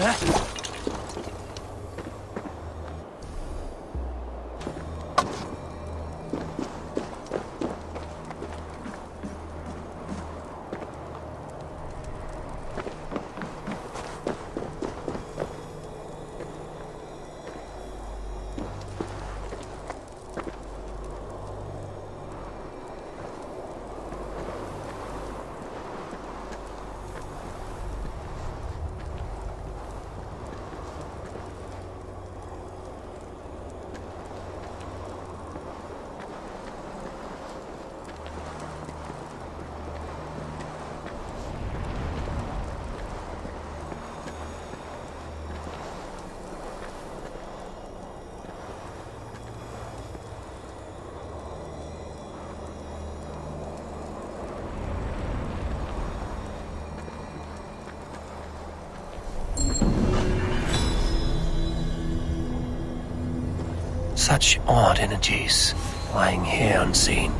there. Such odd energies lying here unseen.